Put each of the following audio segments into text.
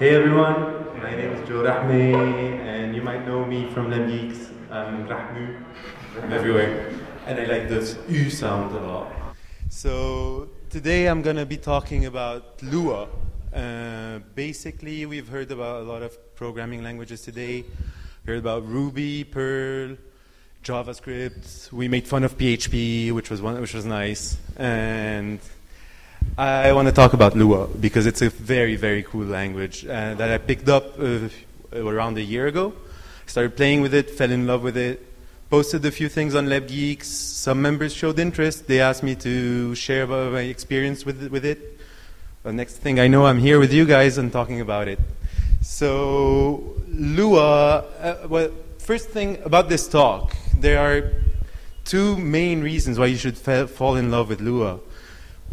Hey everyone, my name is Joe Rahme, and you might know me from LebGeeks. I'm Rahmu. Everywhere, and I like this U sound a lot. So today I'm going to be talking about Lua. Uh, basically, we've heard about a lot of programming languages today. We Heard about Ruby, Perl, JavaScript. We made fun of PHP, which was one, which was nice, and I want to talk about Lua because it's a very, very cool language uh, that I picked up uh, around a year ago. Started playing with it, fell in love with it, posted a few things on LebGeeks. Some members showed interest. They asked me to share about my experience with, with it. The next thing I know, I'm here with you guys and talking about it. So, Lua, uh, well, first thing about this talk, there are two main reasons why you should fa- fall in love with Lua.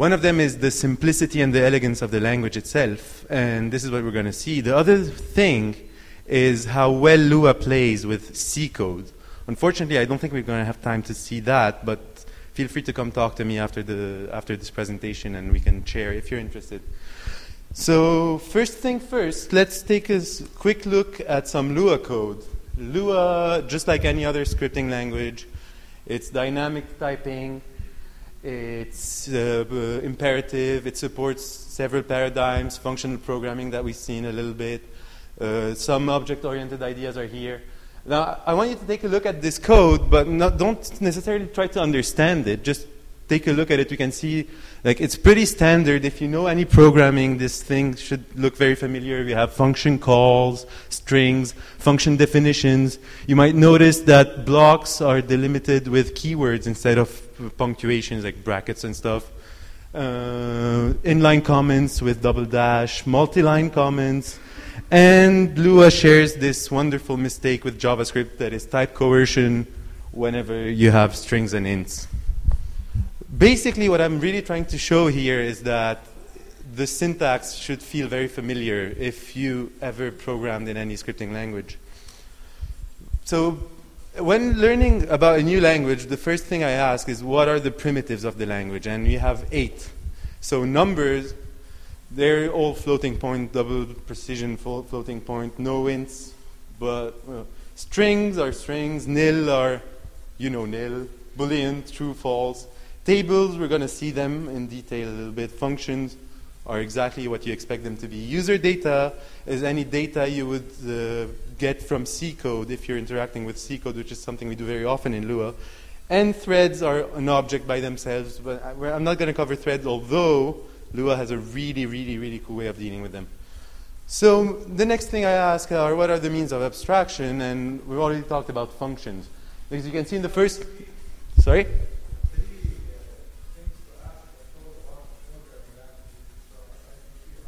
One of them is the simplicity and the elegance of the language itself, and this is what we're going to see. The other thing is how well Lua plays with C code. Unfortunately, I don't think we're going to have time to see that, but feel free to come talk to me after, the, after this presentation and we can share if you're interested. So, first thing first, let's take a quick look at some Lua code. Lua, just like any other scripting language, it's dynamic typing, it's uh, imperative, it supports several paradigms, functional programming that we've seen a little bit. Uh, some object oriented ideas are here. Now, I want you to take a look at this code, but not, don't necessarily try to understand it. Just take a look at it. You can see, like, it's pretty standard. If you know any programming, this thing should look very familiar. We have function calls, strings, function definitions. You might notice that blocks are delimited with keywords instead of punctuations, like brackets and stuff. Uh, inline comments with double dash, multi-line comments. And Lua shares this wonderful mistake with JavaScript that is type coercion whenever you have strings and ints. Basically, what I'm really trying to show here is that the syntax should feel very familiar if you ever programmed in any scripting language. So, when learning about a new language, the first thing I ask is what are the primitives of the language? And we have eight. So, numbers they're all floating point, double precision floating point, no ints, but strings are strings, nil are, you know, nil, boolean, true, false. Tables, we're going to see them in detail a little bit. Functions are exactly what you expect them to be. User data is any data you would uh, get from C code if you're interacting with C code, which is something we do very often in Lua. And threads are an object by themselves, but I'm not going to cover threads, although Lua has a really, really, really cool way of dealing with them. So the next thing I ask are what are the means of abstraction? And we've already talked about functions. As you can see in the first, sorry?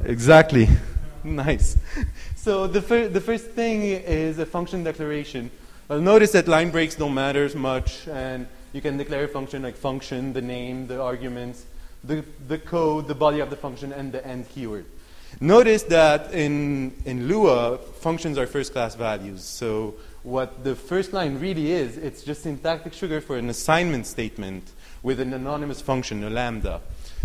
Exactly. nice. So the, fir- the first thing is a function declaration. Well, notice that line breaks don't matter as much, and you can declare a function like function, the name, the arguments, the, the code, the body of the function, and the end keyword. Notice that in, in Lua, functions are first class values. So what the first line really is, it's just syntactic sugar for an assignment statement with an anonymous function, a lambda.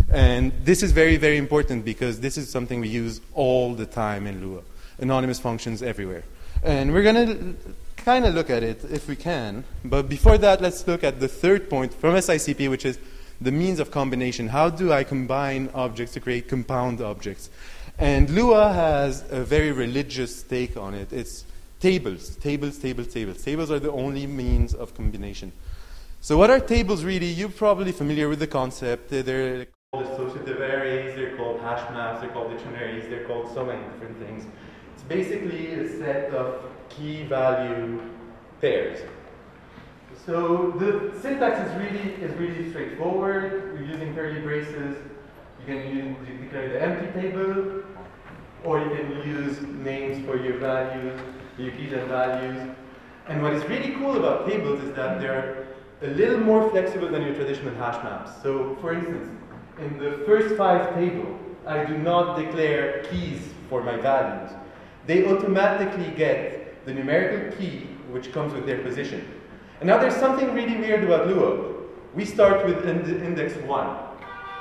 And this is very, very important because this is something we use all the time in Lua. Anonymous functions everywhere. And we're going to kind of look at it if we can. But before that, let's look at the third point from SICP, which is the means of combination. How do I combine objects to create compound objects? And Lua has a very religious take on it. It's tables, tables, tables, tables. Tables are the only means of combination. So, what are tables really? You're probably familiar with the concept. They're called associative arrays, they're called hash maps, they're called dictionaries, they're called so many different things. It's basically a set of key value pairs. So the syntax is really is really straightforward. You're using curly braces. You can use, declare the empty table, or you can use names for your values, your keys and values. And what is really cool about tables is that they're a little more flexible than your traditional hash maps. So for instance, in the first five table, I do not declare keys for my values. They automatically get the numerical key which comes with their position. And now there's something really weird about Lua. We start with index 1.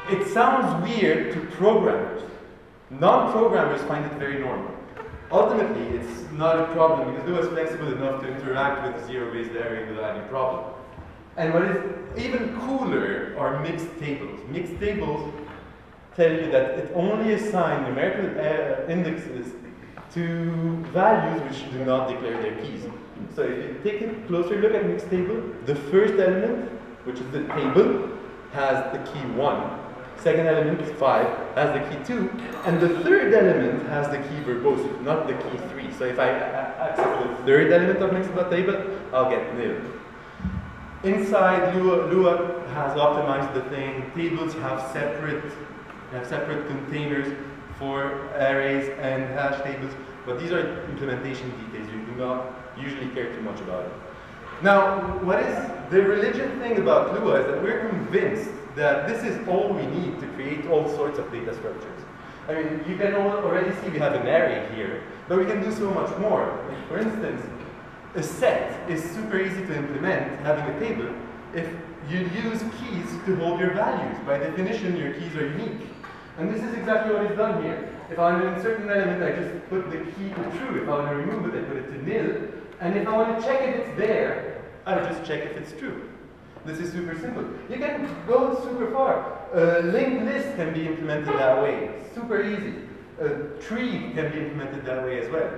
It sounds weird to programmers. Non-programmers find it very normal. ultimately, it's not a problem because Lua is flexible enough to interact with zero-based array without any problem. And what is even cooler are mixed tables. Mixed tables tell you that it only assigns numerical uh, indexes to values which do not declare their keys. So if you take a closer look at mixed table, the first element, which is the table, has the key 1. Second element, 5, has the key 2. And the third element has the key verbose, not the key 3. So if I access the third element of mixed table, I'll get nil. Inside, Lua, Lua has optimized the thing. Tables have separate, have separate containers for arrays and hash tables, but these are implementation details. You do not usually care too much about it. Now, what is the religion thing about Lua is that we're convinced that this is all we need to create all sorts of data structures. I mean, you can already see we have an array here, but we can do so much more. For instance, a set is super easy to implement, having a table, if you use keys to hold your values. By definition, your keys are unique. And this is exactly what is done here. If I want to insert an element, I just put the key to true. If I want to remove it, I put it to nil. And if I want to check if it's there, I just check if it's true. This is super simple. You can go super far. A linked list can be implemented that way. Super easy. A tree can be implemented that way as well.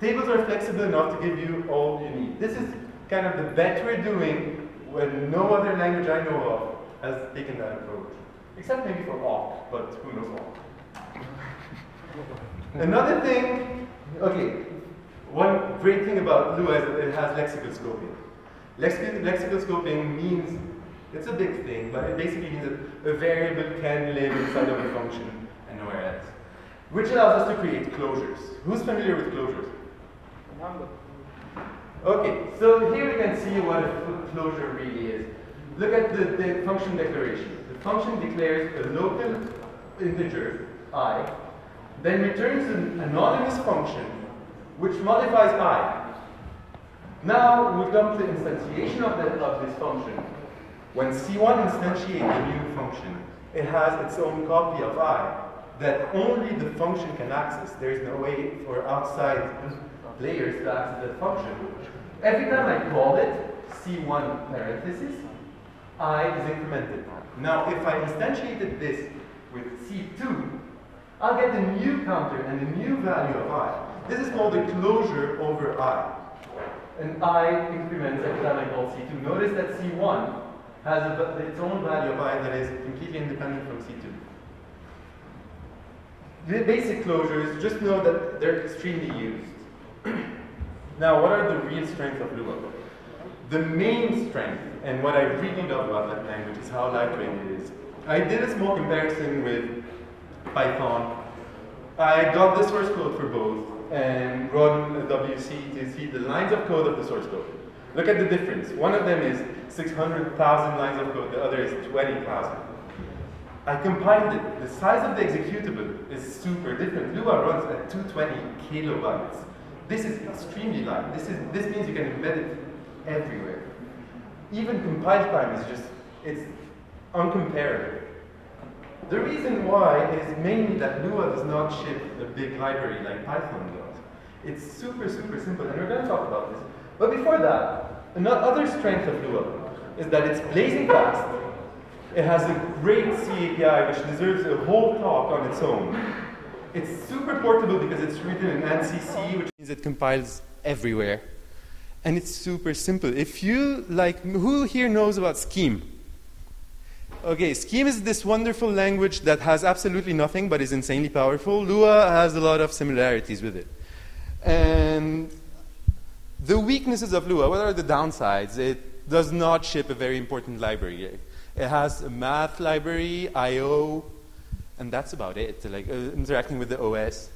Tables are flexible enough to give you all you need. This is kind of the bet we're doing when no other language I know of has taken that approach. Except maybe for awk, but who knows awk. Another thing, okay, one great thing about Lua is that it has lexical scoping. Lexical, lexical scoping means, it's a big thing, but it basically means that a variable can live inside of a function and nowhere else. Which allows us to create closures. Who's familiar with closures? Okay, so here we can see what a closure really is. Look at the, the function declaration. The function declares a local integer, i, then returns an anonymous function which modifies i. Now we come to instantiation of, the, of this function. When C1 instantiates a new function, it has its own copy of i that only the function can access. There is no way for outside players to access that function. Every time I call it, C1 parenthesis, i is incremented. Now if I instantiated this with C2, I'll get a new counter and a new value of i. This is called a closure over i. And i increments every time I call C2. Notice that C1 has a, its own value of i that is completely independent from C2. The basic closures, just know that they're extremely used. Now, what are the real strengths of Lua? The main strength, and what I really love about that language, is how lightweight it is. I did a small comparison with Python. I got the source code for both and run WC to see the lines of code of the source code. Look at the difference. One of them is 600,000 lines of code, the other is 20,000. I compiled it. The size of the executable is super different. Lua runs at 220 kilobytes. This is extremely light. This, is, this means you can embed it everywhere. Even compile time is just, it's uncomparable. The reason why is mainly that Lua does not ship a big library like Python does. It's super, super simple, and we're going to talk about this. But before that, another strength of Lua is that it's blazing fast. It has a great C API, which deserves a whole talk on its own. It's super portable because it's written in ANSI C, which means it compiles everywhere. And it's super simple. If you, like, who here knows about Scheme? Okay, Scheme is this wonderful language that has absolutely nothing but is insanely powerful. Lua has a lot of similarities with it. And the weaknesses of Lua, what are the downsides? It does not ship a very important library. It has a math library, I.O., and that's about it, like uh, interacting with the OS.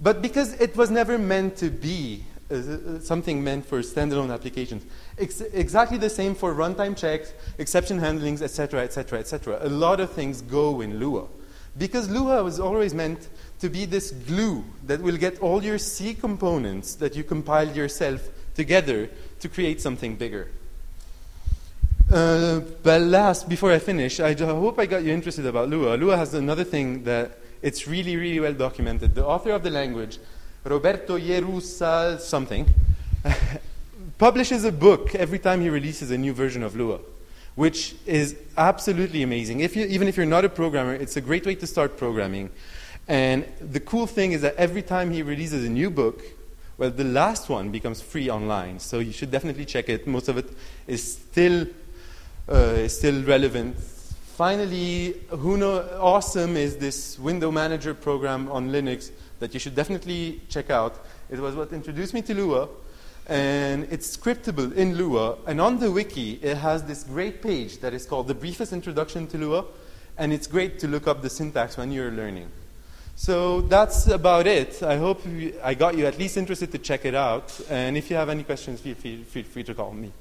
But because it was never meant to be uh, something meant for standalone applications. Ex exactly the same for runtime checks, exception handlings, etc., etc., etc. A lot of things go in Lua. Because Lua was always meant to be this glue that will get all your C components that you compiled yourself together to create something bigger. Uh, but last, before I finish, I hope I got you interested about Lua. Lua has another thing that it's really, really well documented. The author of the language Roberto Yerusal something, publishes a book every time he releases a new version of Lua, which is absolutely amazing. If you, even if you're not a programmer, it's a great way to start programming. And the cool thing is that every time he releases a new book, well, the last one becomes free online. So you should definitely check it. Most of it is still, Uh, is still relevant. Finally, Huno Awesome is this window manager program on Linux that you should definitely check out. It was what introduced me to Lua, and it's scriptable in Lua. And on the wiki, it has this great page that is called The Briefest Introduction to Lua, and it's great to look up the syntax when you're learning. So that's about it. I hope I got you at least interested to check it out. And if you have any questions, feel, feel, feel free to call me.